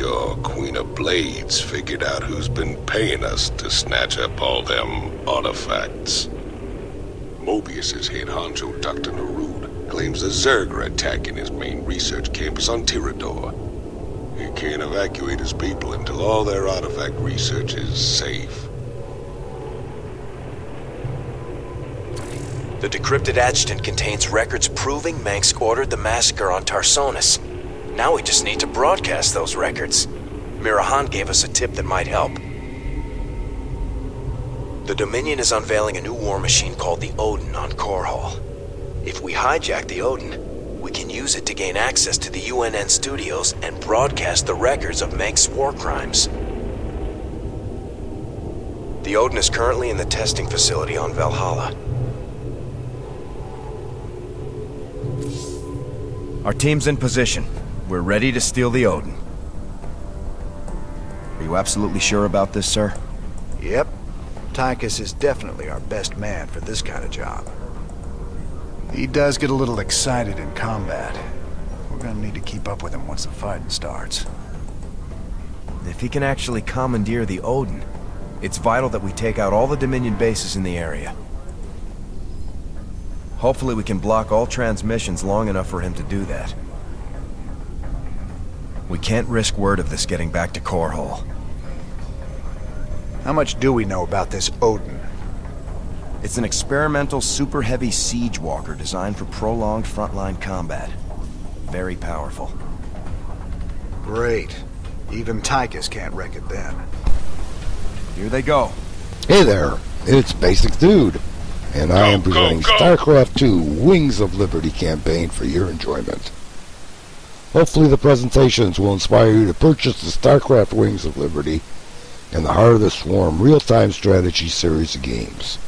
Your Queen of Blades figured out who's been paying us to snatch up all them artifacts. Moebius's head honcho, Dr. Narud, claims the Zerg are attacking his main research campus on Tyrador. He can't evacuate his people until all their artifact research is safe. The decrypted adjutant contains records proving Mengsk ordered the massacre on Tarsonis. Now we just need to broadcast those records. Mira Han gave us a tip that might help. The Dominion is unveiling a new war machine called the Odin on Korhal. If we hijack the Odin, we can use it to gain access to the UNN studios and broadcast the records of Mengsk's war crimes. The Odin is currently in the testing facility on Valhalla. Our team's in position. We're ready to steal the Odin. Are you absolutely sure about this, sir? Yep. Tychus is definitely our best man for this kind of job. He does get a little excited in combat. We're gonna need to keep up with him once the fighting starts. If he can actually commandeer the Odin, it's vital that we take out all the Dominion bases in the area. Hopefully we can block all transmissions long enough for him to do that. We can't risk word of this getting back to Korhal. How much do we know about this Odin? It's an experimental super heavy siege walker designed for prolonged frontline combat. Very powerful. Great. Even Tychus can't wreck it then. Here they go. Hey there, it's Basic Dude and I am presenting go, go. StarCraft 2 Wings of Liberty campaign for your enjoyment. Hopefully the presentations will inspire you to purchase the StarCraft Wings of Liberty and the Heart of the Swarm real-time strategy series of games.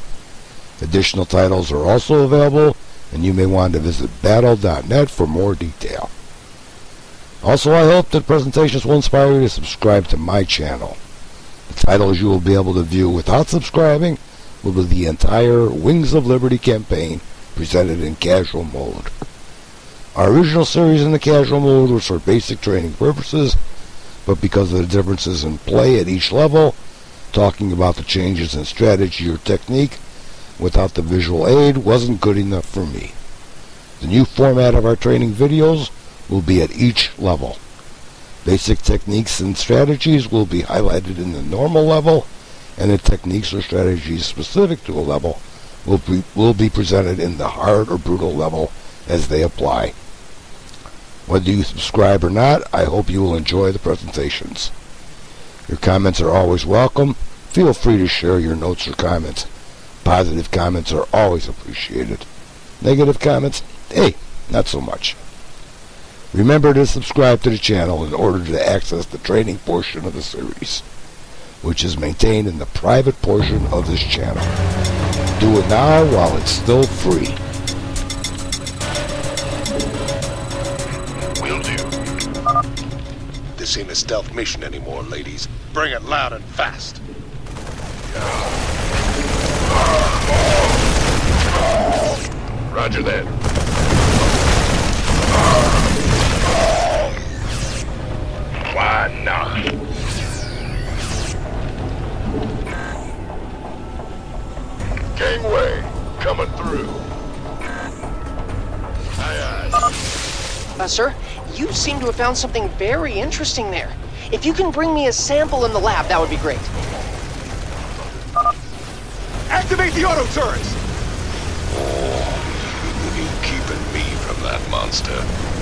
Additional titles are also available, and you may want to visit battle.net for more detail. Also, I hope that presentations will inspire you to subscribe to my channel. The titles you will be able to view without subscribing will be the entire Wings of Liberty campaign presented in casual mode. Our original series in the casual mode was for basic training purposes, but because of the differences in play at each level, talking about the changes in strategy or technique without the visual aid wasn't good enough for me. The new format of our training videos will be at each level. Basic techniques and strategies will be highlighted in the normal level, and the techniques or strategies specific to a level will be, will be presented in the hard or brutal level as they apply. Whether you subscribe or not, I hope you will enjoy the presentations. Your comments are always welcome. Feel free to share your notes or comments. Positive comments are always appreciated. Negative comments, hey, not so much. Remember to subscribe to the channel in order to access the training portion of the series which is maintained in the private portion of this channel. Do it now while it's still free. This ain't a stealth mission anymore, ladies. Bring it loud and fast. Roger that. To have found something very interesting there. If you can bring me a sample in the lab, that would be great. Activate the auto turrets! Oh, you keeping me from that monster.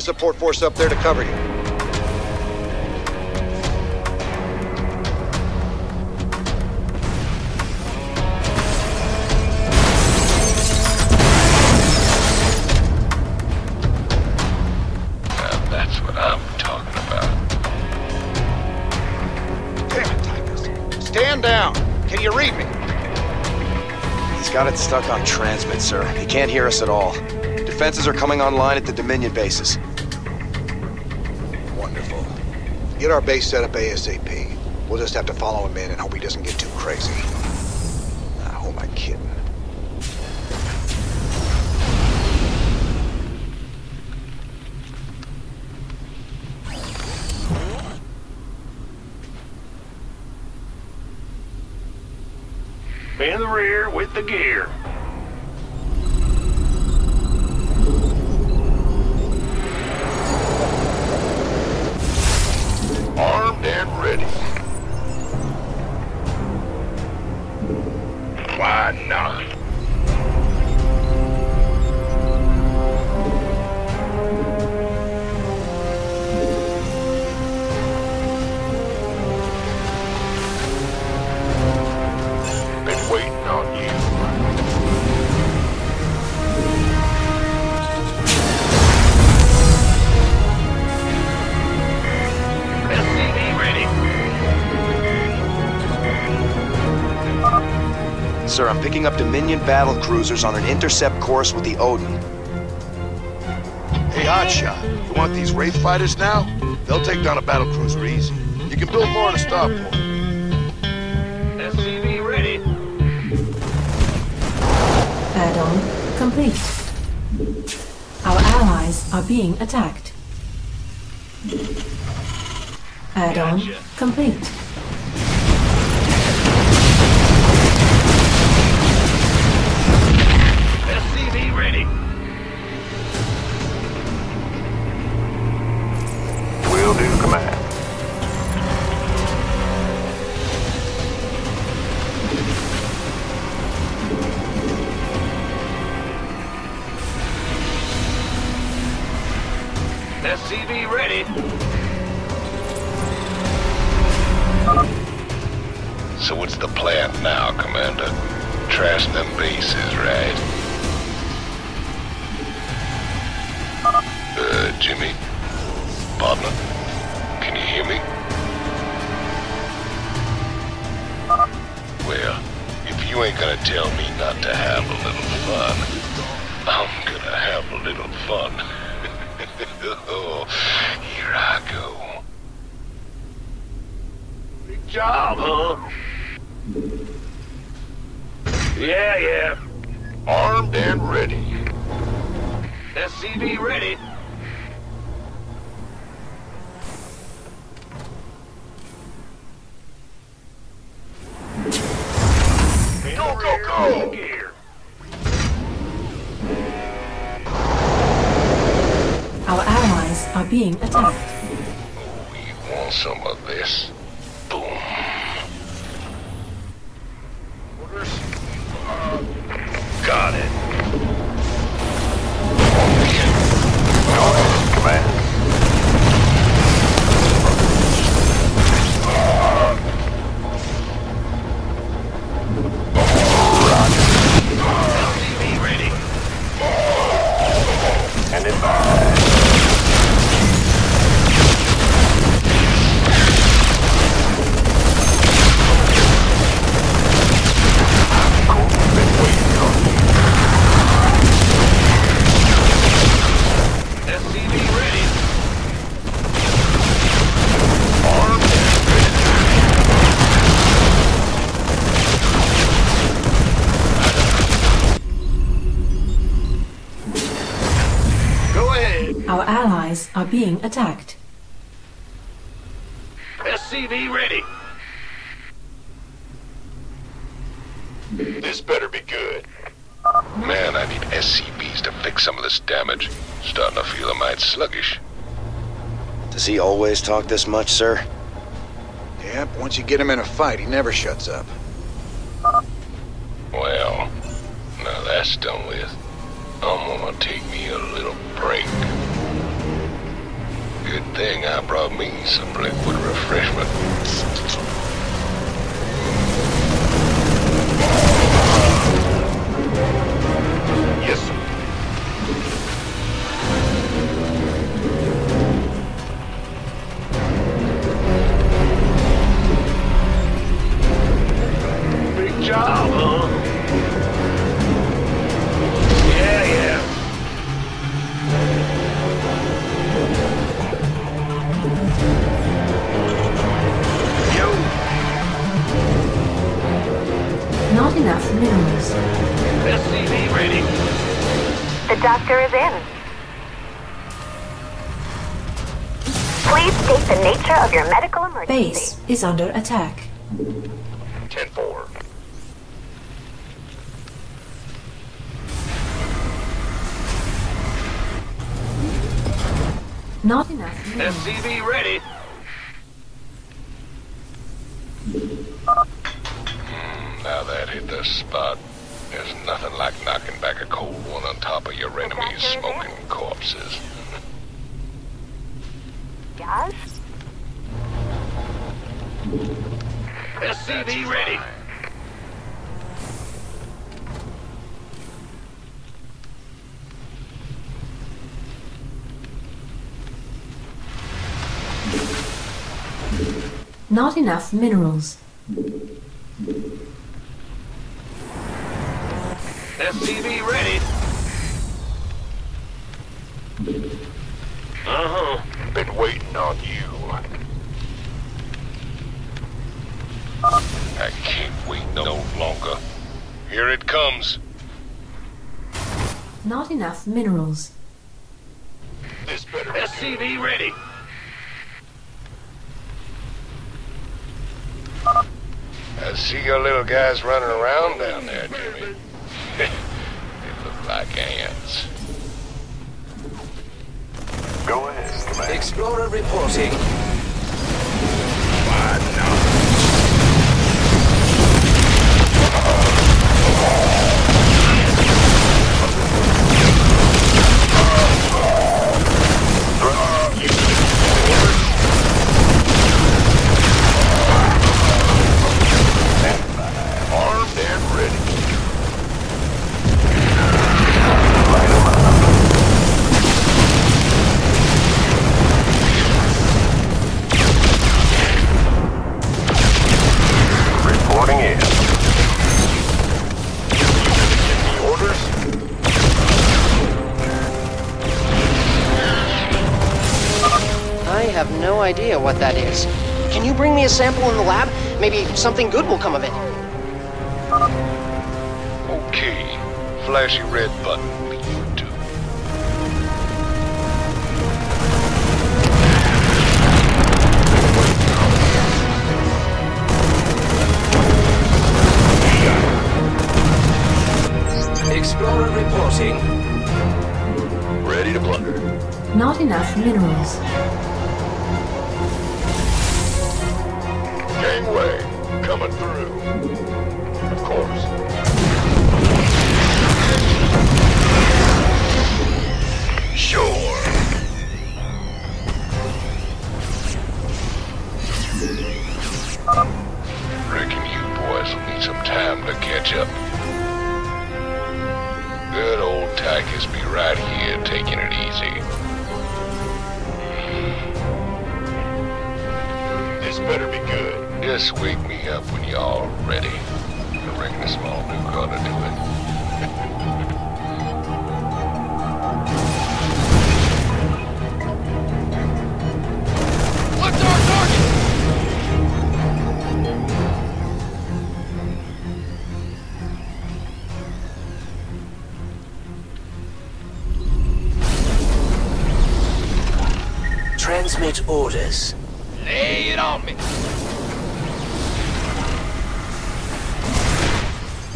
a support force up there to cover you. got it stuck on transmit, sir. He can't hear us at all. Defenses are coming online at the Dominion bases. Get our base set up ASAP. We'll just have to follow him in and hope he doesn't get too crazy. Now, who am I kidding? In the rear with the gear. Picking up Dominion battle cruisers on an intercept course with the Odin. Hey, Hotshot, you want these Wraith fighters now? They'll take down a battle cruiser easy. You can build more at a starport. SCV ready. Add-on complete. Our allies are being attacked. Add-on Gotcha. complete. Them bases, right? Uh, Jimmy? Partner? Can you hear me? Well, if you ain't gonna tell me not to have a little fun, I'm gonna have a little fun. oh, here I go. Big job, huh? Yeah, yeah. Armed and ready. SCV ready. Go, go, go! Gear. Our allies are being attacked. Being attacked. SCV ready. This better be good. Man, I need SCVs to fix some of this damage. Starting to feel a mite sluggish. Does he always talk this much, sir? Yep, once you get him in a fight, he never shuts up. Well, now that's done with. I'm gonna take thing I brought me some liquid refreshment. not enough news. SCV rating. The doctor is in. Please state the nature of your medical emergency. Base is under attack. 10-4. Not enough. SCV ready. Now that hit the spot. There's nothing like knocking back a cold one on top of your enemy's smoking corpses. Yes? SCV ready. Not enough minerals. SCV ready. Uh-huh. Been waiting on you. I can't wait no longer. Here it comes. Not enough minerals. This better SCV ready. I see your little guys running around down there, Jimmy. they look. Go ahead, Commander. Explorer reporting. Armed idea what that is. Can you bring me a sample in the lab? Maybe something good will come of it. Okay. Flashy red button. Be you too. Explorer reporting. Ready to plunder. Not enough minerals. Gangway. Coming through. Of course.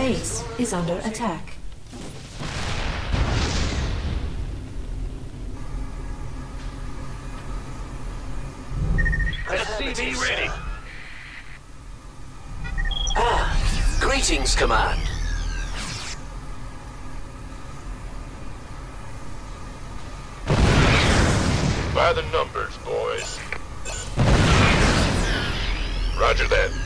Base is under attack. SCV ready. Ah, greetings, Command. By the numbers, boys. Roger that.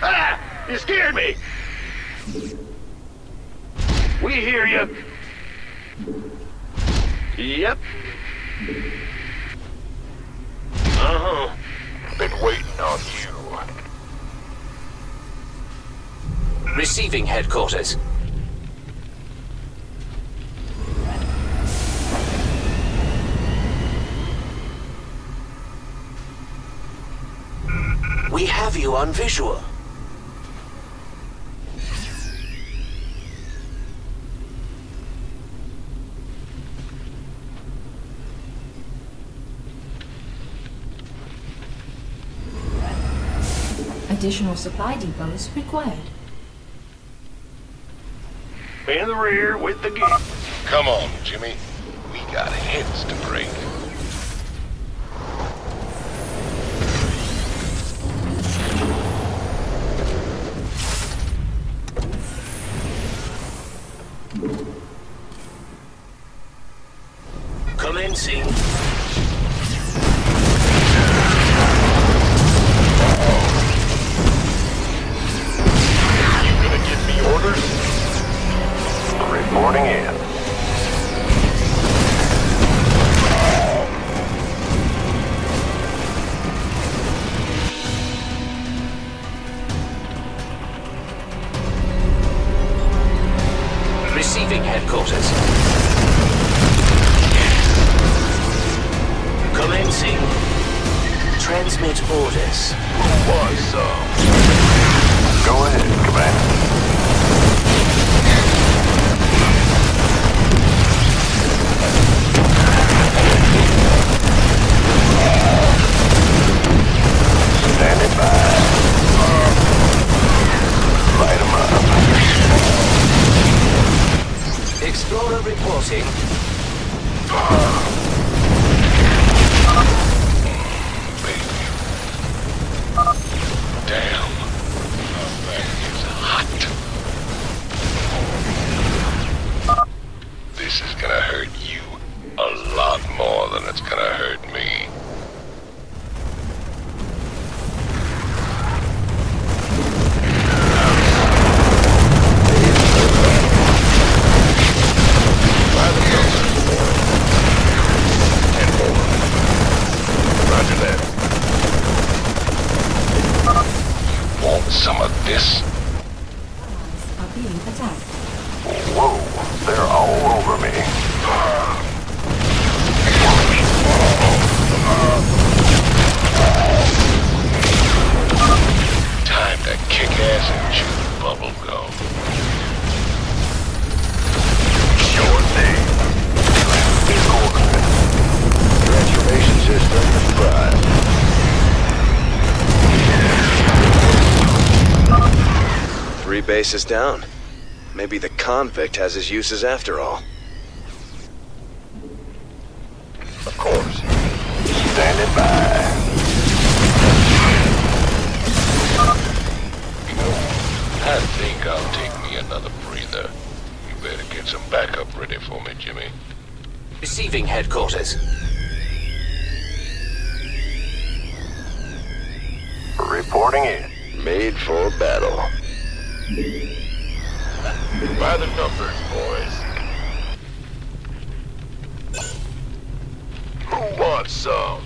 Ah! You scared me! We hear you. Yep. Uh-huh. Been waiting on you. Receiving headquarters. We have you on visual. Additional supply depots required. In the rear with the gear. Come on, Jimmy. We got heads to break. Three bases down. Maybe the convict has his uses after all. Of course. Standing by. I think I'll take me another breather. You better get some backup ready for me, Jimmy. Receiving headquarters. Reporting in. Made for battle. By the numbers, boys. Who wants some?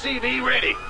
SCV ready.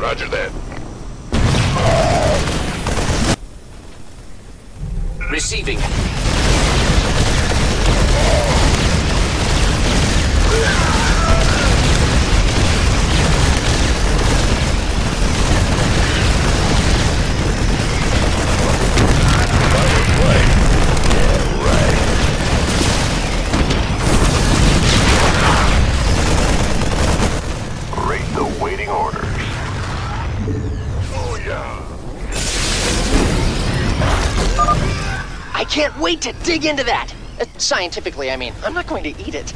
Roger that. Receiving. Wait to dig into that. Uh, scientifically, I mean. I'm not going to eat it.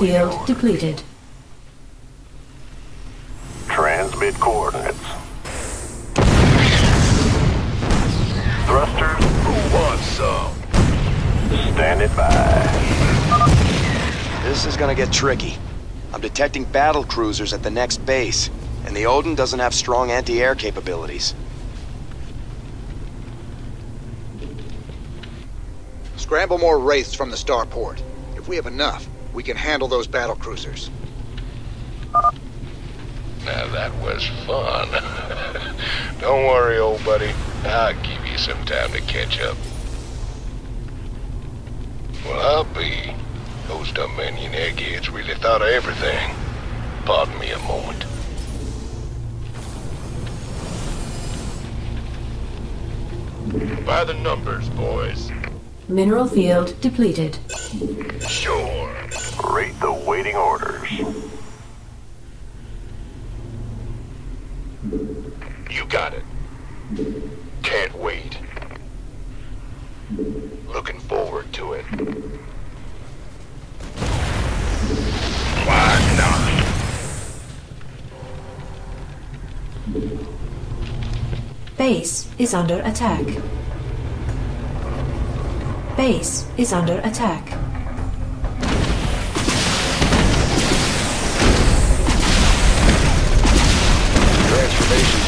Field depleted. Transmit coordinates. Thrusters, who wants some? Standing by. This is gonna get tricky. I'm detecting battle cruisers at the next base, and the Odin doesn't have strong anti-air capabilities. Scramble more wraiths from the starport. If we have enough, we can handle those battle cruisers. Now that was fun. Don't worry, old buddy. I'll give you some time to catch up. Well, I'll be. Those Dominion eggheads really thought of everything. Pardon me a moment. By the numbers, boys. Mineral field depleted. Sure. Rate the waiting orders. You got it. Can't wait. Looking forward to it. Why not? Base is under attack. Base is under attack.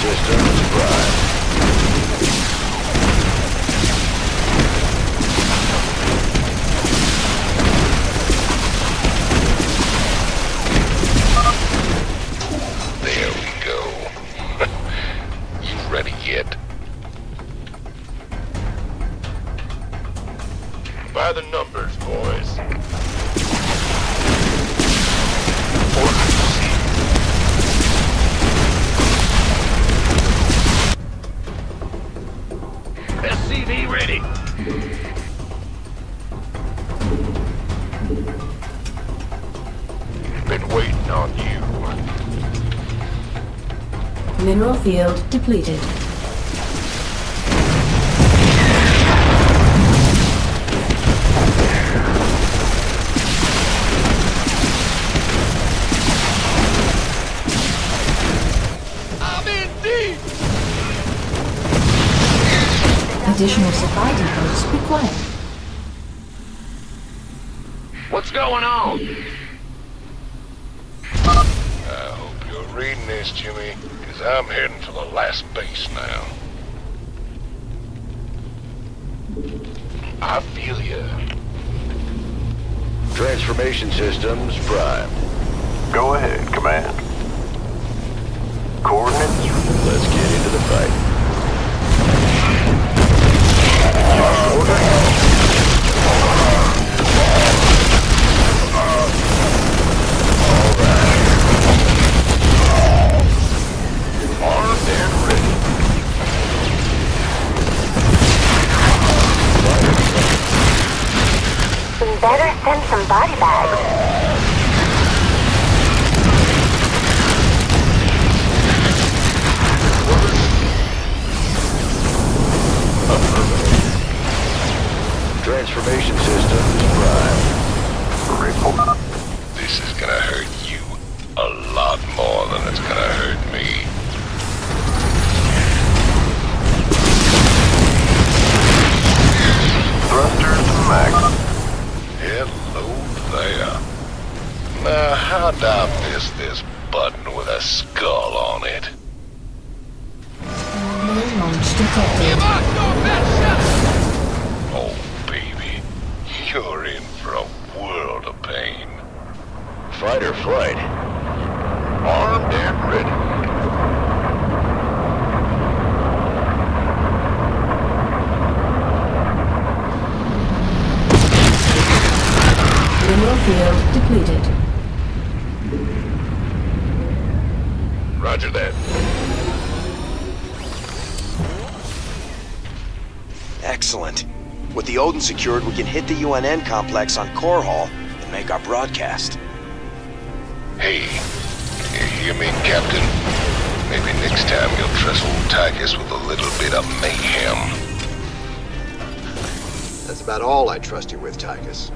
Systems prime. Mineral field depleted. I'm in deep! Additional supply depots required. What's going on? I hope you're reading this, Jimmy, because I'm heading for the last base now. I feel you. Transformation systems primed. Go ahead, Command. Coordinates? Let's get into the fight. Better send some body bags. Transformation systems Roger that. Excellent. With the Odin secured, we can hit the UNN complex on Korhal and make our broadcast. Hey, you hear me, Captain? Maybe next time you'll trust old Tychus with a little bit of mayhem. That's about all I trust you with, Tychus.